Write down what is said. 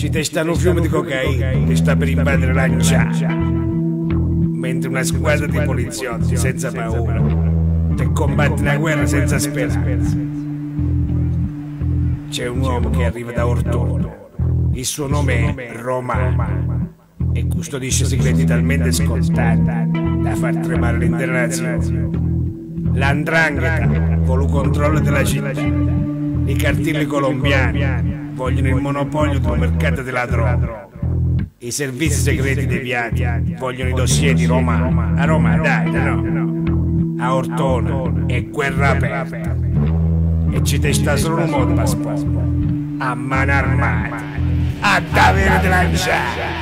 ci testano un fiume di cocaina che sta per invadere Lanciano. Mentre una squadra di poliziotti senza paura te combatte una guerra senza speranza. C'è un uomo che arriva da Ortona. Il suo nome è Roma e custodisce segreti talmente scontati da far tremare l'intera nazione. L'andrangheta vuole il controllo della città. I cartelli colombiani vogliono il monopolio del mercato della droga. I servizi segreti deviati vogliono i dossier di Roma. A Roma, dai, no. A Ortona è guerra aperta. E ci testa solo un modo per A mano armata. A davvero lanciare.